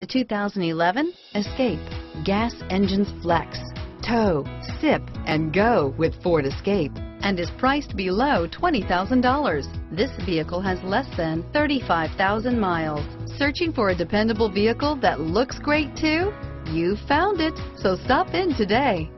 The 2011 Escape. Gas engines flex, tow, sip, and go with Ford Escape and is priced below $20,000. This vehicle has less than 35,000 miles. Searching for a dependable vehicle that looks great too? You found it, so stop in today.